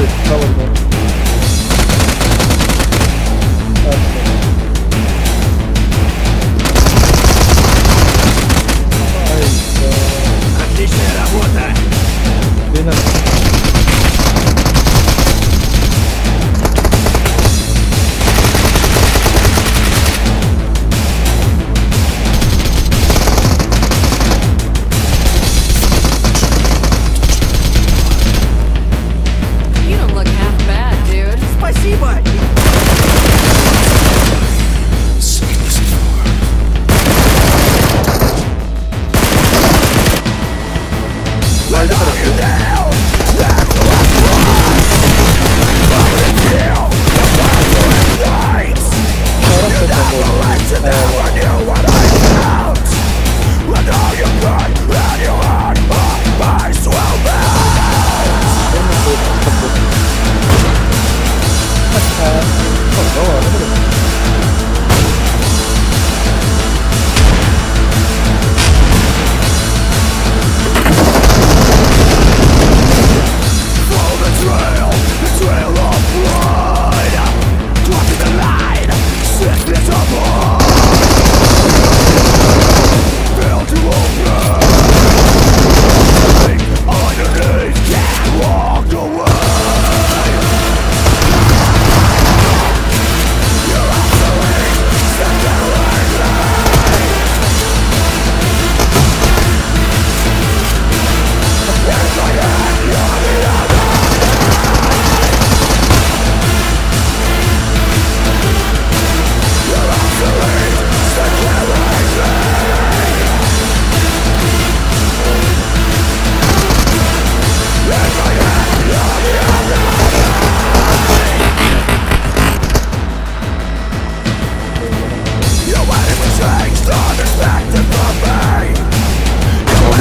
it. Tell it.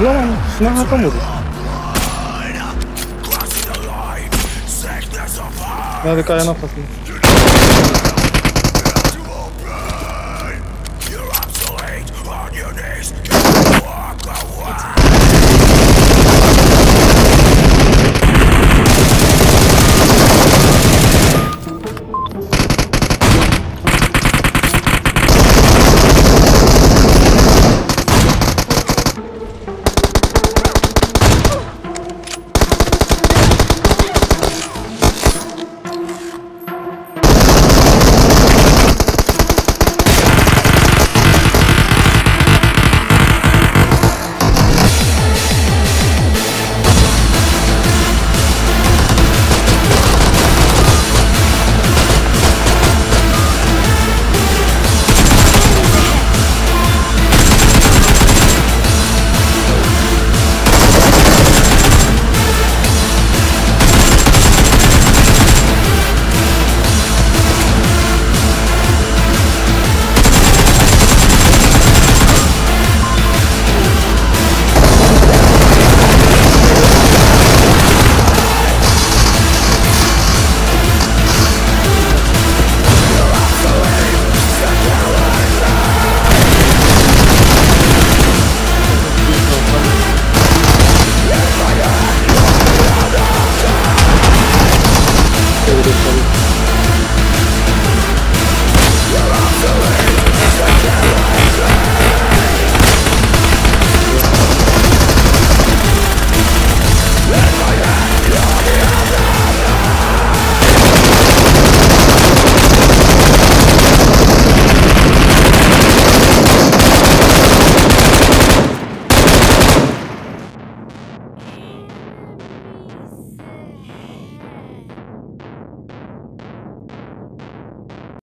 Blown. Não há como. Надо кая на посмотреть.